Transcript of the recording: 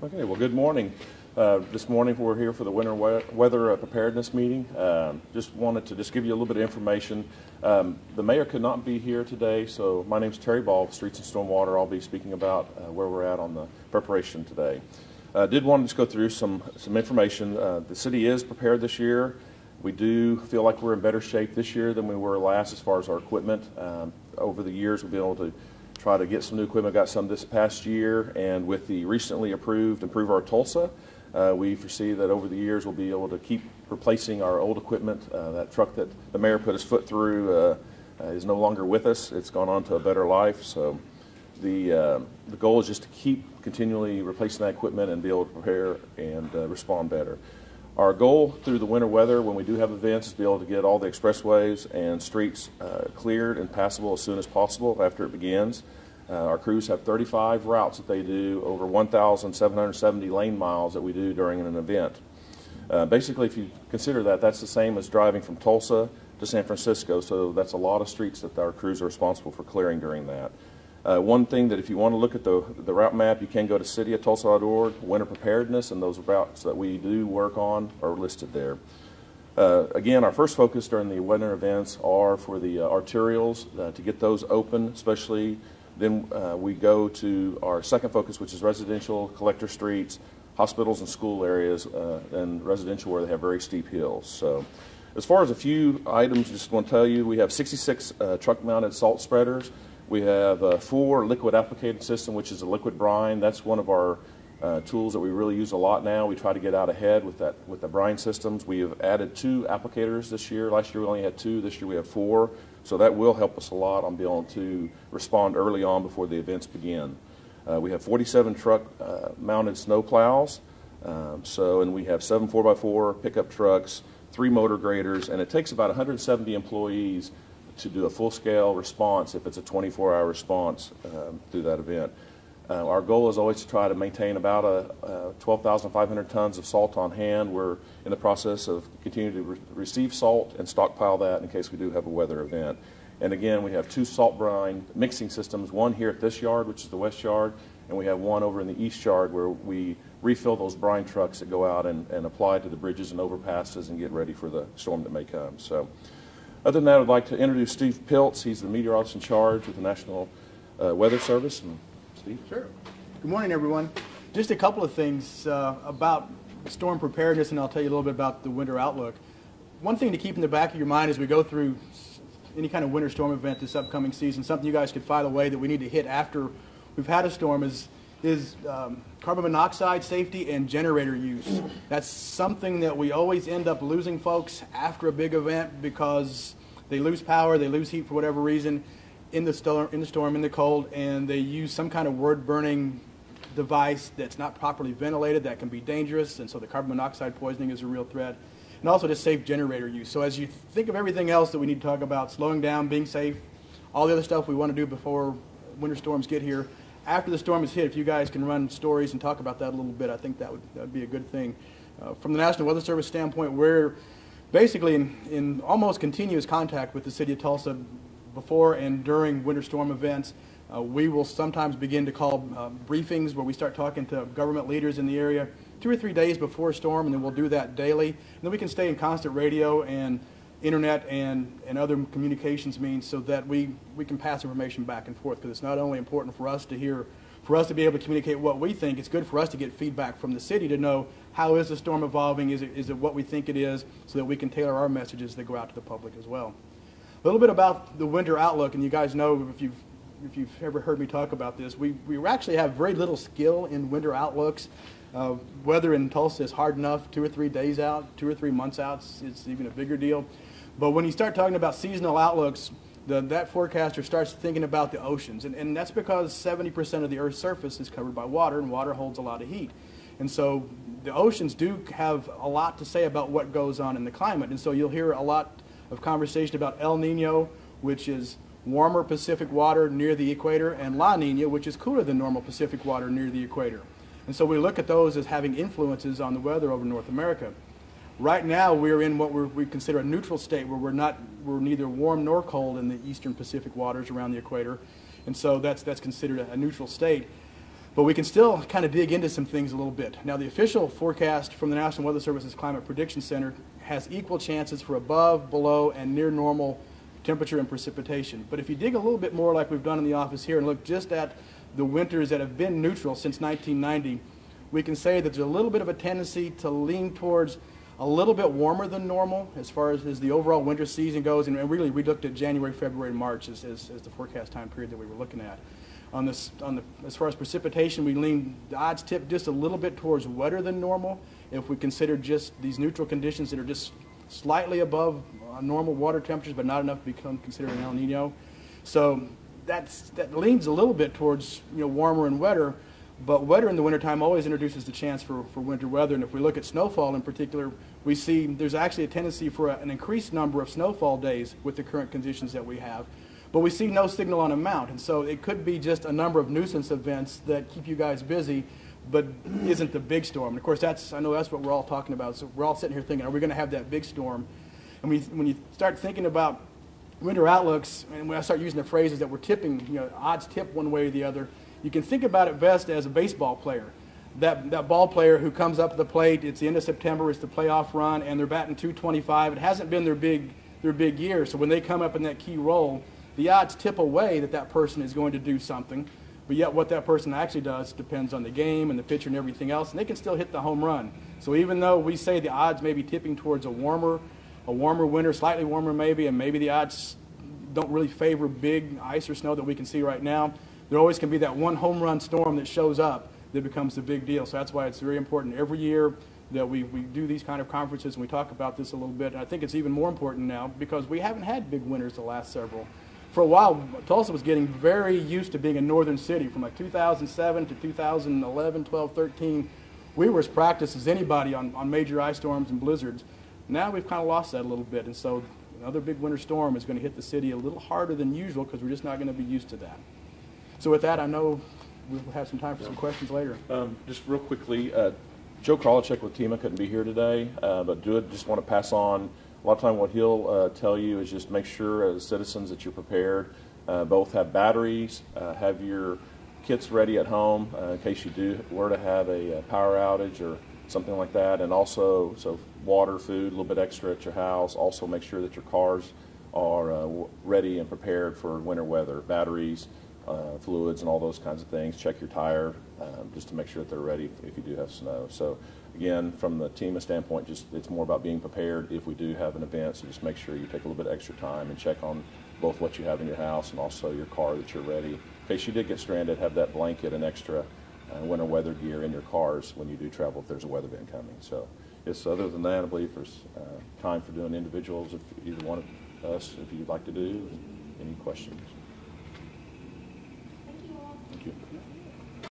Okay, well, good morning. Uh, this morning we're here for the winter we- weather uh, preparedness meeting. Um, just wanted to just give you a little bit of information. Um, the mayor could not be here today, so my name is Terry Ball, Streets and Stormwater. I'll be speaking about uh, where we're at on the preparation today. Uh, did want to just go through some some information. Uh, the city is prepared this year. We do feel like we're in better shape this year than we were last as far as our equipment. Um, over the years, we've been able to try to get some new equipment. Got some this past year, and with the recently approved Improve Our Tulsa, uh, we foresee that over the years we'll be able to keep replacing our old equipment. Uh, that truck that the mayor put his foot through uh, uh is no longer with us. It's gone on to a better life. So the uh, the goal is just to keep continually replacing that equipment and be able to prepare and uh, respond better. Our goal through the winter weather, when we do have events, is to be able to get all the expressways and streets uh, cleared and passable as soon as possible after it begins. Uh, our crews have 35 routes that they do, over 1,770 lane miles that we do during an event. Uh, basically, if you consider that, that's the same as driving from Tulsa to San Francisco, so that's a lot of streets that our crews are responsible for clearing during that. Uh, one thing that if you want to look at the, the route map, you can go to cityofTulsa.org, winter preparedness, and those routes that we do work on are listed there. Uh, again, our first focus during the winter events are for the uh, arterials, uh, to get those open, especially. Then uh, we go to our second focus, which is residential, collector streets, hospitals and school areas, uh, and residential where they have very steep hills. So as far as a few items, just want to tell you, we have 66 truck-mounted salt spreaders. We have a four liquid applicator system, which is a liquid brine. That's one of our uh, tools that we really use a lot now. We try to get out ahead with that with the brine systems. We have added two applicators this year. Last year we only had two. This year we have four. So that will help us a lot on being able to respond early on before the events begin. Uh, we have 47 truck uh, mounted snow plows. Um, so and we have seven 4x4 pickup trucks, three motor graders, and it takes about 170 employees to do a full-scale response if it's a 24-hour response um, through that event. Uh, our goal is always to try to maintain about a, a 12,500 tons of salt on hand. We're in the process of continuing to re receive salt and stockpile that in case we do have a weather event. And again, we have two salt brine mixing systems, one here at this yard, which is the west yard, and we have one over in the east yard where we refill those brine trucks that go out and, and apply to the bridges and overpasses and get ready for the storm that may come. So. Other than that, I'd like to introduce Steve Piltz. He's the meteorologist in charge with the National uh, Weather Service. And Steve? Sure. Good morning, everyone. Just a couple of things uh, about storm preparedness, and I'll tell you a little bit about the winter outlook. One thing to keep in the back of your mind as we go through any kind of winter storm event this upcoming season, something you guys could file away that we need to hit after we've had a storm is is um, carbon monoxide safety and generator use. That's something that we always end up losing folks after a big event because they lose power, they lose heat for whatever reason in the storm, in the storm, in the cold, and they use some kind of word burning device that's not properly ventilated that can be dangerous, and so the carbon monoxide poisoning is a real threat. And also just safe generator use. So as you think of everything else that we need to talk about, slowing down, being safe, all the other stuff we want to do before winter storms get here, after the storm has hit, if you guys can run stories and talk about that a little bit, I think that would, that would be a good thing. Uh, from the National Weather Service standpoint, we're basically in, in almost continuous contact with the city of Tulsa before and during winter storm events. Uh, we will sometimes begin to call uh, briefings where we start talking to government leaders in the area two or three days before a storm, and then we'll do that daily. And then we can stay in constant radio and internet and, and other communications means so that we, we can pass information back and forth because it's not only important for us to hear, for us to be able to communicate what we think, it's good for us to get feedback from the city to know how is the storm evolving, is it, is it what we think it is, so that we can tailor our messages that go out to the public as well. A little bit about the winter outlook, and you guys know if you've, if you've ever heard me talk about this, we, we actually have very little skill in winter outlooks. Uh, weather in Tulsa is hard enough, two or three days out, two or three months out, it's, it's even a bigger deal. But when you start talking about seasonal outlooks, the, that forecaster starts thinking about the oceans. And, and that's because 70% of the Earth's surface is covered by water, and water holds a lot of heat. And so the oceans do have a lot to say about what goes on in the climate. And so you'll hear a lot of conversation about El Nino, which is warmer Pacific water near the equator, and La Nina, which is cooler than normal Pacific water near the equator. And so we look at those as having influences on the weather over North America. Right now, we're in what we consider a neutral state where we're not, we're neither warm nor cold in the eastern Pacific waters around the equator. And so that's, that's considered a, a neutral state. But we can still kind of dig into some things a little bit. Now, the official forecast from the National Weather Service's Climate Prediction Center has equal chances for above, below, and near normal temperature and precipitation. But if you dig a little bit more like we've done in the office here and look just at the winters that have been neutral since 1990, we can say that there's a little bit of a tendency to lean towards a little bit warmer than normal as far as, as the overall winter season goes. And really, we looked at January, February, and March as, as, as the forecast time period that we were looking at. On this, on the, as far as precipitation, we lean, the odds tip just a little bit towards wetter than normal. If we consider just these neutral conditions that are just slightly above uh, normal water temperatures, but not enough to become considered an El Nino. So that's, that leans a little bit towards you know, warmer and wetter, but wetter in the wintertime always introduces the chance for, for winter weather. And if we look at snowfall in particular, we see there's actually a tendency for a, an increased number of snowfall days with the current conditions that we have. But we see no signal on amount, and so it could be just a number of nuisance events that keep you guys busy, but isn't the big storm. And of course, that's I know that's what we're all talking about. So we're all sitting here thinking, are we going to have that big storm? And we, when you start thinking about winter outlooks, and when I start using the phrases that we're tipping, you know, odds tip one way or the other, you can think about it best as a baseball player. That, that ball player who comes up to the plate, it's the end of September, it's the playoff run, and they're batting 225. It hasn't been their big, their big year. So when they come up in that key role, the odds tip away that that person is going to do something. But yet what that person actually does depends on the game and the pitcher and everything else, and they can still hit the home run. So even though we say the odds may be tipping towards a warmer, a warmer winter, slightly warmer maybe, and maybe the odds don't really favor big ice or snow that we can see right now, there always can be that one home run storm that shows up that becomes the big deal. So that's why it's very important every year that we, we do these kind of conferences and we talk about this a little bit. And I think it's even more important now because we haven't had big winners the last several for a while, Tulsa was getting very used to being a northern city. From like 2007 to 2011, 12, 13, we were as practiced as anybody on, on major ice storms and blizzards. Now we've kind of lost that a little bit, and so another big winter storm is going to hit the city a little harder than usual because we're just not going to be used to that. So with that, I know we'll have some time for some questions later. Um, just real quickly, uh, Joe Kralicek with TEMA couldn't be here today, uh, but do it, just want to pass on a lot of time what he'll uh, tell you is just make sure as citizens that you're prepared. Uh, both have batteries, uh, have your kits ready at home uh, in case you do were to have a, power outage or something like that. And also, so water, food, a little bit extra at your house. Also make sure that your cars are ready and prepared for winter weather. Batteries, uh, fluids and all those kinds of things. Check your tire um, just to make sure that they're ready if you do have snow. So again, from the TEMA standpoint, just it's more about being prepared if we do have an event. So just make sure you take a little bit extra time and check on both what you have in your house and also your car that you're ready. In case you did get stranded, have that blanket and extra uh, winter weather gear in your cars when you do travel if there's a weather event coming. So it's other than that, I believe there's uh, time for doing individuals if either one of us, if you'd like to do. Any questions?